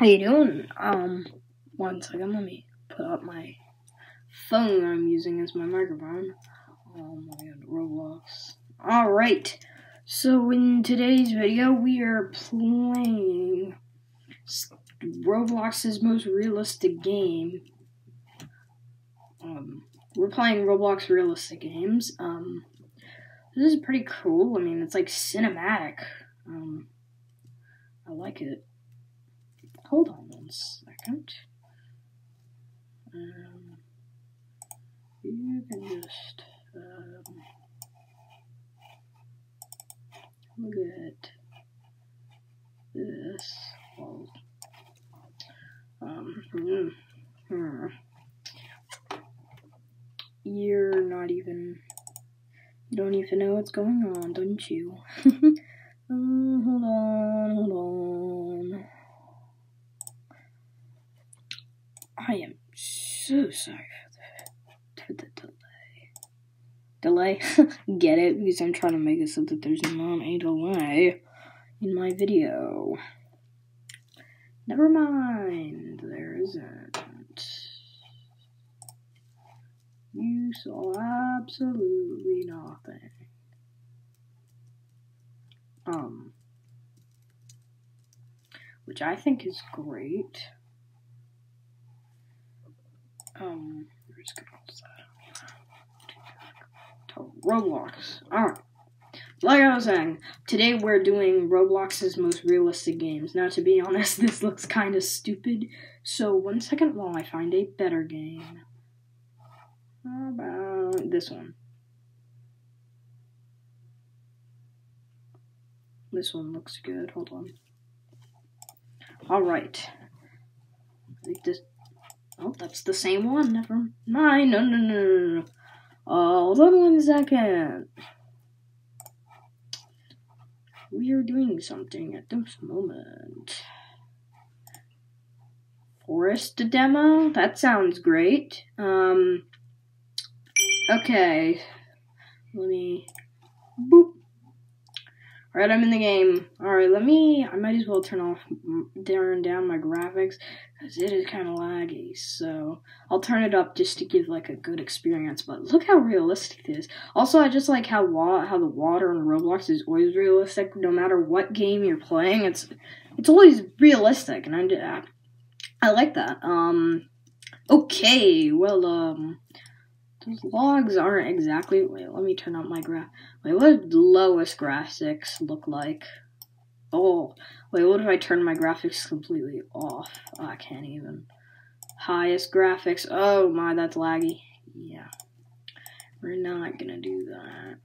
How you doing? Um, one second, let me put up my phone I'm using as my microphone. Oh my god, Roblox. Alright, so in today's video, we are playing Roblox's most realistic game. Um, we're playing Roblox realistic games. Um, this is pretty cool. I mean, it's like cinematic. Um, I like it. Hold on one second. Um, you can just um, look at this. Well, um, hmm, hmm. You're not even. You don't even know what's going on, don't you? uh, hold on, hold on. I am so sorry for the, for the delay. Delay? Get it? Because I'm trying to make it so that there's not a delay in my video. Never mind, there isn't. You saw absolutely nothing. Um, which I think is great. Um, Roblox. Alright. Like I was saying, today we're doing Roblox's most realistic games. Now, to be honest, this looks kind of stupid. So, one second while I find a better game. How about this one? This one looks good. Hold on. All right. Like this. Oh, that's the same one. Never mind. No, no, no, no, no. Hold on one second. We are doing something at this moment. Forest demo? That sounds great. Um, Okay. Let me. Boop. Alright, I'm in the game. Alright, let me. I might as well turn off. Turn down my graphics. Because it is kind of laggy. So I'll turn it up just to give like a good experience. But look how realistic it is. Also, I just like how wa- how the water in Roblox is always realistic. No matter what game you're playing, it's it's always realistic. And I, I like that. Um. Okay, well, um. Those logs aren't exactly. Wait, let me turn up my graph. Wait, what does lowest graphics look like? Oh, wait, what if I turn my graphics completely off? Oh, I can't even. Highest graphics. Oh my, that's laggy. Yeah. We're not gonna do that.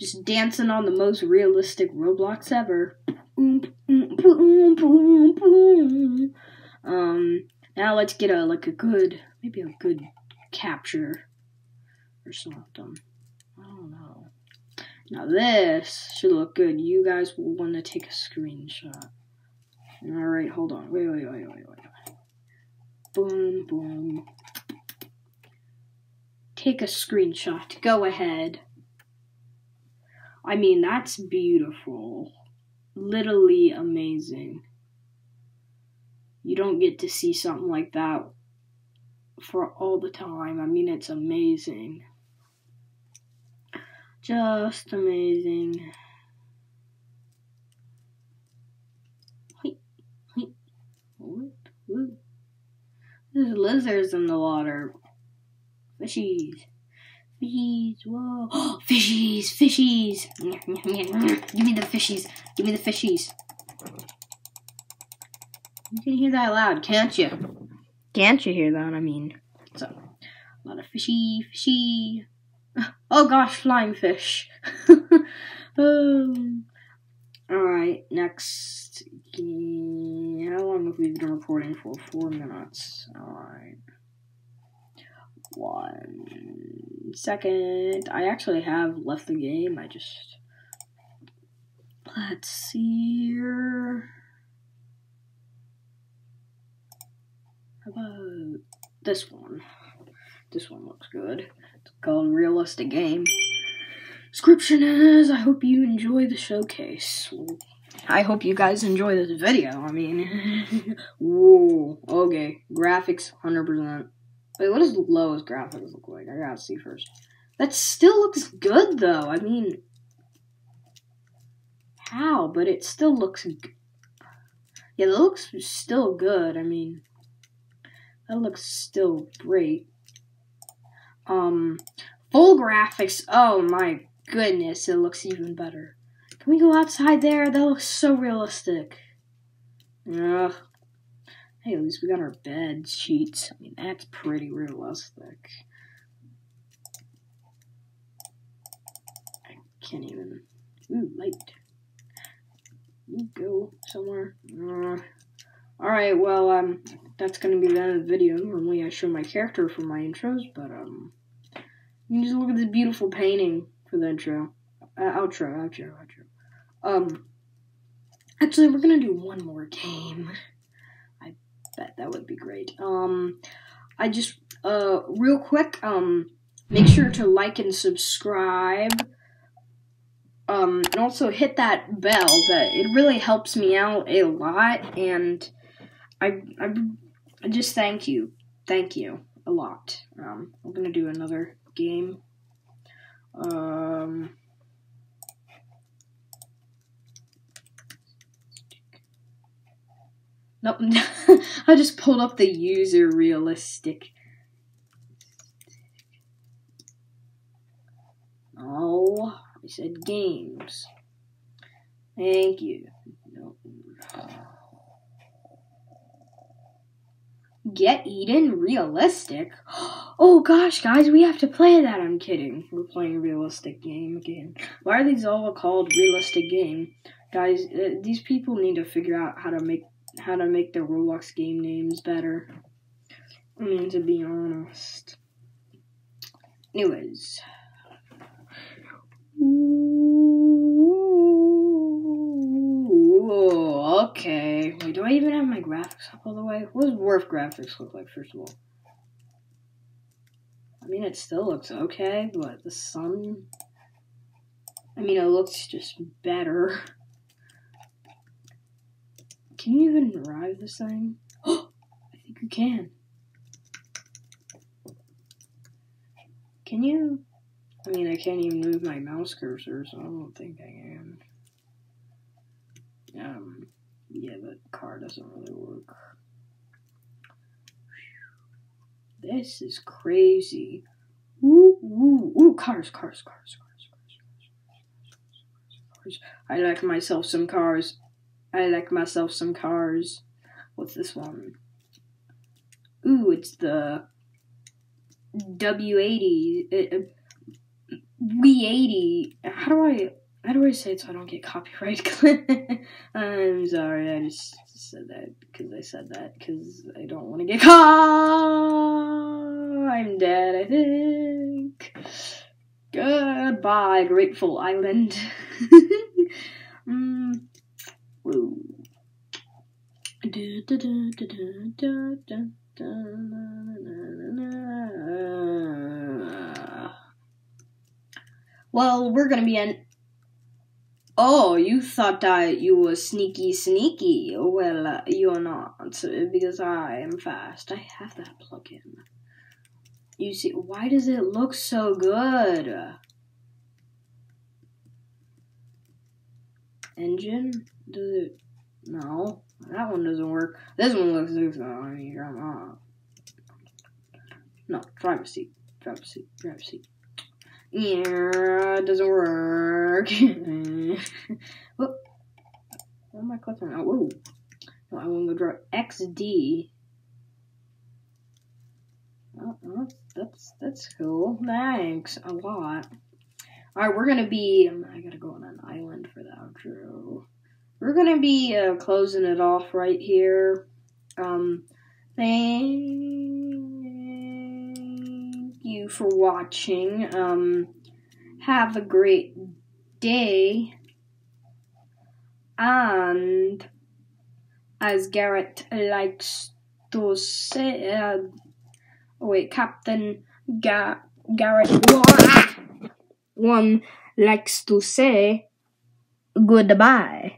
Just dancing on the most realistic Roblox ever. Um, now let's get a like a good, maybe a good capture or something. I don't know. Now this should look good. You guys will want to take a screenshot. All right, hold on. Wait, wait, wait, wait, wait. Boom, boom. Take a screenshot. Go ahead. I mean, that's beautiful. Literally amazing. You don't get to see something like that for all the time. I mean, it's amazing. Just amazing. There's lizards in the water. Fishies. Fishies, whoa. fishies, fishies. Give me the fishies. Give me the fishies. You can hear that loud, can't you? Can't you hear that? I mean, so a lot of fishy, fishy. Oh gosh, flying fish. um, all right, next. How long have we been recording for? Four minutes. All right. One second. I actually have left the game. I just. Let's see here. How about this one? This one looks good. It's called Realistic Game. Description is, I hope you enjoy the showcase. I hope you guys enjoy this video. I mean, whoa, okay. Graphics, 100%. Wait, what does lowest graphics look like? I gotta see first. That still looks good, though. I mean, how? But it still looks. Yeah, it looks still good. I mean, that looks still great. Um, full graphics. Oh my goodness, it looks even better. Can we go outside there? That looks so realistic. Ugh. Hey, at least we got our bed sheets. I mean, that's pretty realistic. I can't even. Ooh, light. You go somewhere. Uh, Alright, well, um, that's gonna be the end of the video. Normally I show my character for my intros, but, um, you just look at this beautiful painting for the intro. Uh, outro, outro, outro. Um, actually, we're gonna do one more game. That would be great. Um, I just, uh, real quick, um, make sure to like and subscribe. Um, and also hit that bell. That it really helps me out a lot, and I, I, I just thank you, thank you a lot. Um, I'm gonna do another game. Um. Nope. I just pulled up the user realistic. Oh, I said games. Thank you. Get Eden realistic. Oh gosh, guys, we have to play that. I'm kidding. We're playing a realistic game again. Why are these all called realistic game? Guys, uh, these people need to figure out how to make how to make the Roblox game names better. I mean, to be honest. Anyways. Ooh, okay. Wait, do I even have my graphics up all the way? What does Wharf graphics look like, first of all? I mean, it still looks okay, but the sun. I mean, it looks just better. Can you even drive this thing? Oh, I think you can. Can you? I mean, I can't even move my mouse cursor, so I don't think I can. Um, yeah, the car doesn't really work. This is crazy. Ooh, ooh, ooh, cars, cars, cars, cars, cars, cars, cars, cars. I like myself some cars. I like myself some cars. What's this one? Ooh, it's the W80. V80. How do I how do I say it so I don't get copyright? I'm sorry, I just said that because I said that because I don't want to get caught. I'm dead, I think. Goodbye, Grateful Island. mm. Well, we're gonna be in. Oh, you thought that you were sneaky, sneaky. Well, uh, you're not, because I am fast. I have that plug-in. You see, why does it look so good? Engine? Does it? No, that one doesn't work. This one looks good. I mean, come on. No, driver's seat, driver's seat, driver's seat. Yeah, it doesn't work. what? What am I clicking on? Whoa. No, I want to draw XD. Oh, oh, that's that's cool. Thanks a lot. Alright, we're gonna be. Um, I gotta go on an island for the outro. We're gonna be uh, closing it off right here. Um, thank you for watching. Um, have a great day. And as Garrett likes to say. Uh, oh wait, Captain Ga- Garrett one likes to say goodbye.